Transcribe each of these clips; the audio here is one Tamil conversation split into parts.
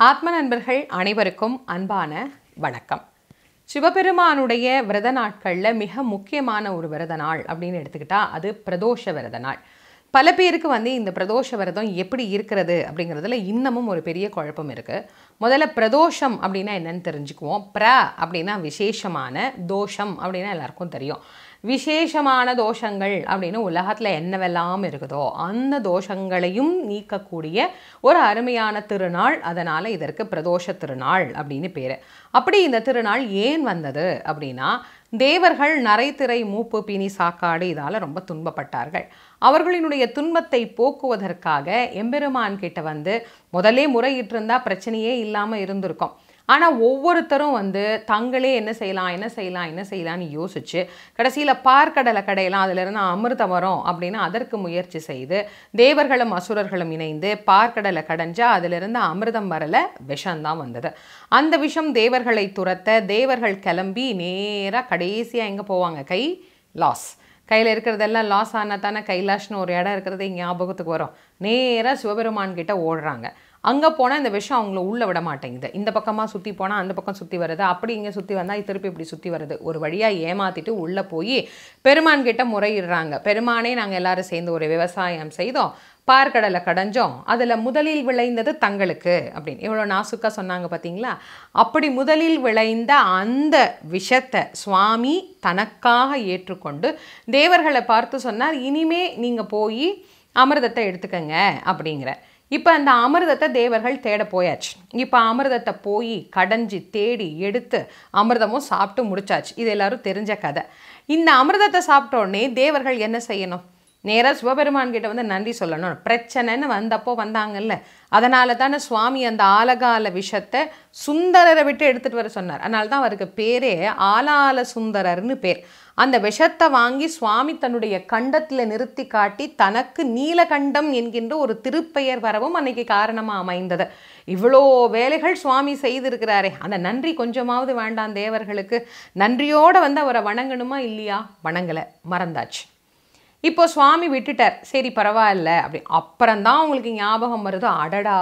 ஆத்ம நண்பர்கள் அனைவருக்கும் அன்பான வணக்கம். சிவபெருமானுடைய விரத நாட்களில் மிக முக்கியமான ஒரு விரத நாள் அப்படின்னு எடுத்துக்கிட்டா அது பிரதோஷ விரத நாள். பல பேருக்கு வந்து இந்த பிரதோஷ விரதம் எப்படி இருக்கிறது அப்படிங்கிறதுல இன்னமும் ஒரு பெரிய குழப்பம் இருக்குது முதல்ல பிரதோஷம் அப்படின்னா என்னன்னு தெரிஞ்சுக்குவோம். பிர அப்படின்னா விசேஷமான தோஷம் அப்படின்னா எல்லாருக்கும் தெரியும். விசேஷமான தோஷங்கள் அப்படின்னு உலகத்தில் என்னவெல்லாம் இருக்குதோ அந்த தோஷங்களையும் நீக்கக்கூடிய ஒரு அருமையான திருநாள். அதனால் இதற்கு பிரதோஷ திருநாள் அப்படின்னு பேர். அப்படி இந்த திருநாள் ஏன் வந்தது அப்படின்னா தேவர்கள் நரைத்திரை மூப்பு பிணி சாக்காடு இதால் ரொம்ப துன்பப்பட்டார்கள். அவர்களினுடைய துன்பத்தை போக்குவதற்காக எம்பெருமான் கிட்ட வந்து முதலே முறையிட்டிருந்தா பிரச்சனையே இல்லாமல் இருந்திருக்கும். ஆனால் ஒவ்வொருத்தரும் வந்து தங்களே என்ன செய்யலாம் என்ன செய்யலாம் என்ன செய்யலாம்னு யோசிச்சு கடைசியில் பார்க்கடலை கடையெல்லாம் அதிலிருந்து அமிர்தம் மரம் அப்படின்னு அதற்கு முயற்சி செய்து தேவர்களும் அசுரர்களும் இணைந்து பார்க்கடலை கடைஞ்சா அதிலிருந்து அமிர்தம் வரல விஷம்தான் வந்தது. அந்த விஷம் தேவர்களை துரத்த தேவர்கள் கிளம்பி நேராக கடைசியாக எங்கே போவாங்க? கை லாஸ். கையில் இருக்கிறதெல்லாம் லாஸ் ஆனால் தானே கைலாஷ்னு ஒரு இடம் இருக்கிறது ஞாபகத்துக்கு வரும். நேராக சிவபெருமான் கிட்ட ஓடுறாங்க. அங்கே போனால் இந்த விஷம் அவங்கள உள்ளே விட மாட்டேங்குது. இந்த பக்கமாக சுற்றி போனால் அந்த பக்கம் சுற்றி வருது. அப்படி இங்கே சுற்றி வந்தால் திருப்பி இப்படி சுற்றி வருது. ஒரு வழியாக ஏமாற்றிட்டு உள்ளே போய் பெருமான் கிட்ட முறையிடுறாங்க. பெருமானே நாங்கள் எல்லாரும் சேர்ந்து ஒரு விவசாயம் செய்தோம். பார்க்கடலை கடைஞ்சோம். அதில் முதலில் விளைந்தது தங்களுக்கு அப்படின்னு. இவ்வளோ நாசுக்காக சொன்னாங்க பார்த்தீங்களா அப்படி முதலில் விளைந்த அந்த விஷத்தை சுவாமி தனக்காக ஏற்றுக்கொண்டு தேவர்களை பார்த்து சொன்னார் இனிமே நீங்கள் போய் அமிர்தத்தை எடுத்துக்கங்க அப்படிங்கிற. இப்போ அந்த அமிர்தத்தை தேவர்கள் தேட போயாச்சு. இப்போ அமிர்தத்தை போய் கடைஞ்சி தேடி எடுத்து அமிர்தமும் சாப்பிட்டு முடிச்சாச்சு. இது எல்லாரும் தெரிஞ்ச கதை. இந்த அமிர்தத்தை சாப்பிட்ட உடனே தேவர்கள் என்ன செய்யணும்? நேராக சிவபெருமான் கிட்ட வந்து நன்றி சொல்லணும். பிரச்சனைன்னு வந்தப்போ வந்தாங்கல்ல. அதனால தானே சுவாமி அந்த ஆலகால விஷத்தை சுந்தரரை விட்டு எடுத்துகிட்டு வர சொன்னார். அதனால தான் அவருக்கு பேரே ஆலால சுந்தரர்னு பேர். அந்த விஷத்தை வாங்கி சுவாமி தன்னுடைய கண்டத்தில் நிறுத்தி காட்டி தனக்கு நீலகண்டம் என்கின்ற ஒரு திருப்பெயர் வரவும் அன்னைக்கு காரணமாக அமைந்தது. இவ்வளோ வேலைகள் சுவாமி செய்திருக்கிறாரே. அந்த நன்றி கொஞ்சமாவது வேண்டாம் தேவர்களுக்கு. நன்றியோடு வந்து அவரை வணங்கணுமா இல்லையா? வணங்கலை. மறந்தாச்சு. இப்போ சுவாமி விட்டுட்டார். சரி பரவாயில்ல. அப்படி அப்புறம்தான் உங்களுக்கு ஞாபகம் வருது. அடடா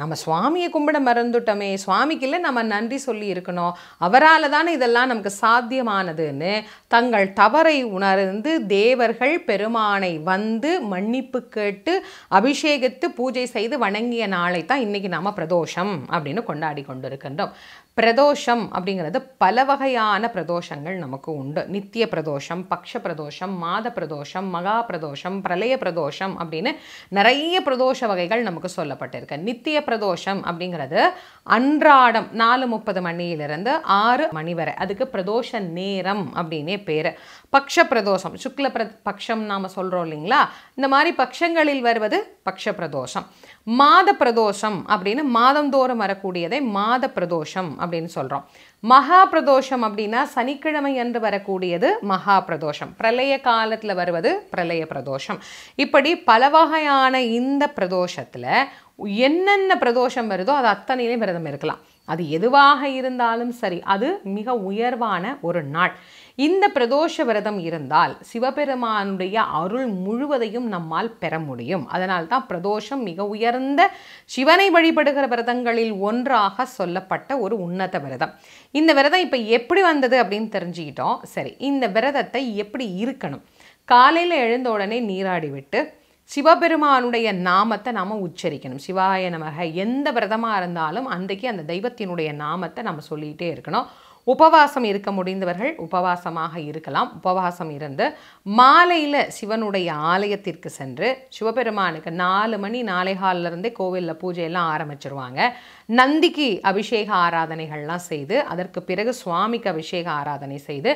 நம்ம சுவாமியை கும்பிட மறந்துட்டோமே. சுவாமிக்கு நம்ம நன்றி சொல்லி இருக்கணும். அவரால் தானே இதெல்லாம் நமக்கு சாத்தியமானதுன்னு தங்கள் தவறை உணர்ந்து தேவர்கள் பெருமானை வந்து மன்னிப்பு கேட்டு அபிஷேகித்து பூஜை செய்து வணங்கிய நாளை தான் இன்றைக்கி நாம் பிரதோஷம் அப்படின்னு கொண்டாடி கொண்டிருக்கின்றோம். பிரதோஷம் அப்படிங்கிறது பல வகையான பிரதோஷங்கள் நமக்கு உண்டு. நித்திய பிரதோஷம் பக்ஷ பிரதோஷம் மாத பிரதோஷம் மகா பிரதோஷம் பிரளய பிரதோஷம் அப்படின்னு நிறைய பிரதோஷ வகைகள் நமக்கு சொல்லப்பட்டிருக்கு. நித்திய பிரதோஷம் அப்படிங்கிறது அன்றாடம் நாலு முப்பது மணியிலிருந்து ஆறு மணி வரை. அதுக்கு பிரதோஷ நேரம் அப்படின்னே பேர். பக்ஷ பிரதோஷம். சுக்ல பிர பக்ஷம் நாம் சொல்கிறோம் இல்லைங்களா? இந்த மாதிரி பக்ஷங்களில் வருவது பக்ஷ பிரதோஷம். மாத பிரதோஷம் அப்படின்னு மாதந்தோறும் வரக்கூடியதை மாத பிரதோஷம் அப்படின்னு சொல்கிறோம் மகா பிரதோஷம் அப்படின்னா சனிக்கிழமை அன்று வரக்கூடியது மகா பிரதோஷம் பிரளய காலத்தில் வருவது பிரளய பிரதோஷம். இப்படி பல வகையான இந்த பிரதோஷத்தில் என்னென்ன பிரதோஷம் வருதோ அது அத்தனையிலையும் விரதம் இருக்கலாம். அது எதுவாக இருந்தாலும் சரி அது மிக உயர்வான ஒரு நாள். இந்த பிரதோஷ விரதம் இருந்தால் சிவபெருமானுடைய அருள் முழுவதையும் நம்மால் பெற முடியும். அதனால் தான் பிரதோஷம் மிக உயர்ந்த சிவனை வழிபடுகிற விரதங்களில் ஒன்றாக சொல்லப்பட்ட ஒரு உன்னத விரதம். இந்த விரதம் இப்போ எப்படி வந்தது அப்படின்னு தெரிஞ்சுக்கிட்டோம். சரி இந்த விரதத்தை எப்படி இருக்கணும்? காலையில் எழுந்த உடனே நீராடி விட்டு சிவபெருமானுடைய நாமத்தை நாம் உச்சரிக்கணும். சிவாய நமக. எந்த விரதமாக இருந்தாலும் அன்றைக்கு அந்த தெய்வத்தினுடைய நாமத்தை நம்ம சொல்லிகிட்டே இருக்கணும். உபவாசம் இருக்க முடிந்தவர்கள் உபவாசமாக இருக்கலாம். உபவாசம் இருந்து மாலையில் சிவனுடைய ஆலயத்திற்கு சென்று சிவபெருமானுக்கு நாலு மணி நாளை இருந்தே கோவிலில் பூஜையெல்லாம் ஆரம்பிச்சிருவாங்க. நந்திக்கு அபிஷேக ஆராதனைகள்லாம் செய்து அதற்கு பிறகு சுவாமிக்கு அபிஷேக ஆராதனை செய்து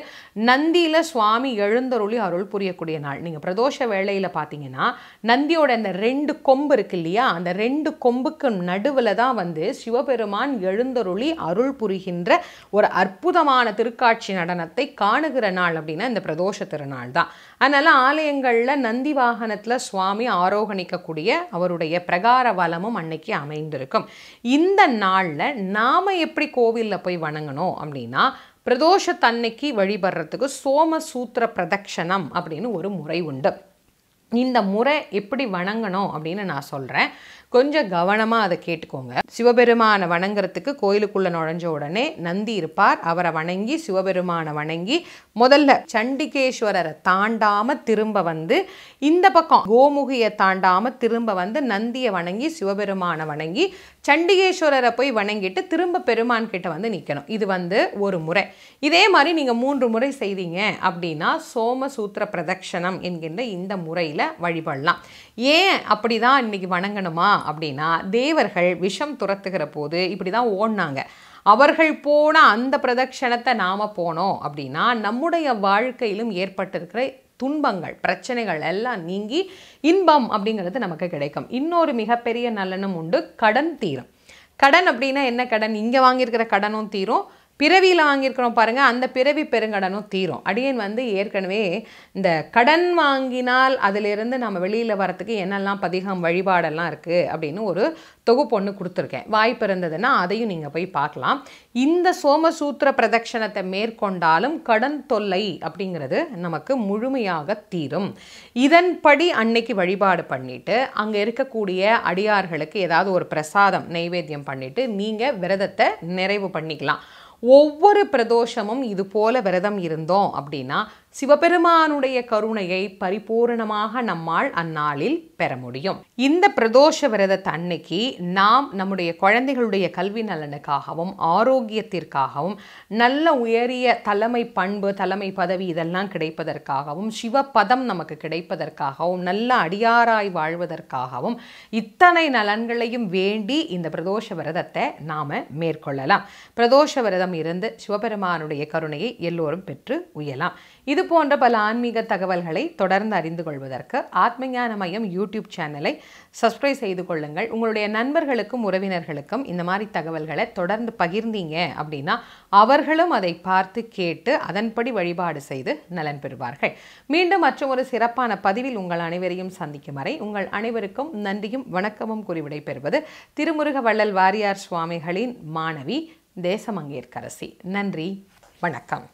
நந்தியில் சுவாமி எழுந்தருளி அருள் புரியக்கூடிய நாள். நீங்கள் பிரதோஷ வேளையில் பார்த்தீங்கன்னா நந்தியோட அந்த ரெண்டு கொம்பு இருக்கு இல்லையா? அந்த ரெண்டு கொம்புக்கு நடுவில் தான் வந்து சிவபெருமான் எழுந்தருளி அருள் புரிகின்ற ஒரு அற்புதமான திருக்காட்சி நடனத்தை காணுகிற நாள் அப்படின்னா இந்த பிரதோஷ திருநாள் தான். அதனால் ஆலயங்களில் நந்தி வாகனத்தில் சுவாமி ஆரோகணிக்கக்கூடிய அவருடைய பிரகார வளமும் அன்னைக்கு அமைந்திருக்கும். இந்த நாளில் நாம் எப்படி கோவிலில் போய் வணங்கணும் அப்படின்னா பிரதோஷத்தன்னைக்கு வழிபடுறதுக்கு சோமசூத்திர பிரதட்சணம் அப்படின்னு ஒரு முறை உண்டு. இந்த முறை எப்படி வணங்கணும் அப்படின்னு நான் சொல்கிறேன் கொஞ்சம் கவனமாக அதை கேட்டுக்கோங்க. சிவபெருமானை வணங்குறதுக்கு கோயிலுக்குள்ளே நுழைஞ்ச உடனே நந்தி இருப்பார். அவரை வணங்கி சிவபெருமானை வணங்கி முதல்ல சண்டிகேஸ்வரரை தாண்டாமல் திரும்ப வந்து இந்த பக்கம் கோமுகியை தாண்டாமல் திரும்ப வந்து நந்தியை வணங்கி சிவபெருமானை வணங்கி சண்டிகேஸ்வரரை போய் வணங்கிட்டு திரும்ப பெருமான் கிட்ட வந்து நிற்கணும் இது வந்து ஒரு முறை. இதே மாதிரி நீங்கள் மூன்று முறை செய்தீங்க அப்படின்னா சோமசூத்திர பிரதட்சணம் என்கின்ற இந்த முறையில் வழிபடலாம். ஏன் அப்படி தான் இன்னைக்கு வணங்கணுமா அப்படின்னா தேவர்கள் விஷம் துரத்துகிற போது இப்படி தான் ஓடினாங்க. அவர்கள் போன அந்த பிரதட்சணத்தை நாம் போனோம் அப்படின்னா நம்முடைய வாழ்க்கையிலும் ஏற்பட்டிருக்கிற துன்பங்கள் பிரச்சனைகள் எல்லாம் நீங்கி இன்பம் அப்படிங்கிறது நமக்கு கிடைக்கும். இன்னொரு மிகப்பெரிய நலனும் உண்டு கடன் தீரும். கடன் அப்படின்னா என்ன கடன்? இங்கே வாங்கியிருக்கிற கடனும் தீரும் பிறவியில் வாங்கியிருக்கிறோம் பாருங்கள் அந்த பிறவி பெருங்கடனும் தீரும். அடியன் வந்து ஏற்கனவே இந்த கடன் வாங்கினால் அதிலிருந்து நம்ம வெளியில் வரத்துக்கு என்னெல்லாம் பதிகம் வழிபாடெல்லாம் இருக்குது அப்படின்னு ஒரு தொகுப்பு ஒன்று கொடுத்துருக்கேன். வாய்ப்பு இருந்ததுன்னா அதையும் நீங்கள் போய் பார்க்கலாம். இந்த சோமசூத்திர பிரதட்சணத்தை மேற்கொண்டாலும் கடன் தொல்லை அப்படிங்கிறது நமக்கு முழுமையாக தீரும். இதன்படி அன்னைக்கு வழிபாடு பண்ணிவிட்டு அங்கே இருக்கக்கூடிய அடியார்களுக்கு ஏதாவது ஒரு பிரசாதம் நைவேத்தியம் பண்ணிவிட்டு நீங்கள் விரதத்தை நிறைவு பண்ணிக்கலாம். ஒவ்வொரு பிரதோஷமும் இது போல விரதம் இருந்தோம் அப்படின்னா சிவபெருமானுடைய கருணையை பரிபூரணமாக நம்மால் அந்நாளில் பெற முடியும். இந்த பிரதோஷ விரதத்தை அன்னைக்கு நாம் நம்முடைய குழந்தைகளுடைய கல்வி நலனுக்காகவும் ஆரோக்கியத்திற்காகவும் நல்ல உயரிய தலைமை பண்பு தலைமை பதவி இதெல்லாம் கிடைப்பதற்காகவும் சிவபதம் நமக்கு கிடைப்பதற்காகவும் நல்ல அடியாராய் வாழ்வதற்காகவும் இத்தனை நலன்களையும் வேண்டி இந்த பிரதோஷ விரதத்தை நாம மேற்கொள்ளலாம். பிரதோஷ விரதம் இருந்து சிவபெருமானுடைய கருணையை எல்லோரும் பெற்று உயலாம். இது போன்ற பல ஆன்மீக தகவல்களை தொடர்ந்து அறிந்து கொள்வதற்கு ஆத்மஞான மையம் யூடியூப் சேனலை சப்ஸ்கிரைப் செய்து கொள்ளுங்கள். உங்களுடைய நண்பர்களுக்கும் உறவினர்களுக்கும் இந்த மாதிரி தகவல்களை தொடர்ந்து பகிர்ந்தீங்க அப்படின்னா அவர்களும் அதை பார்த்து கேட்டு அதன்படி வழிபாடு செய்து நலன் பெறுவார்கள். மீண்டும் மற்றும் ஒரு சிறப்பான பதிவில் உங்கள் அனைவரையும் சந்திக்கும் வரை உங்கள் அனைவருக்கும் நன்றியும் வணக்கமும் குறிவிடை பெறுவது திருமுருக வள்ளல் வாரியார் சுவாமிகளின் மாணவி தேசமங்கேற்கரசி. நன்றி. வணக்கம்.